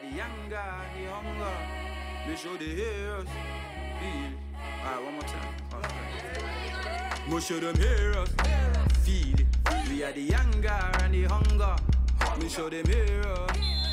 the younger the hunger. We show the heroes. Feel. Alright, one more time. Okay. We show them heroes. Feel. We are the younger and the hunger. Me show them heroes.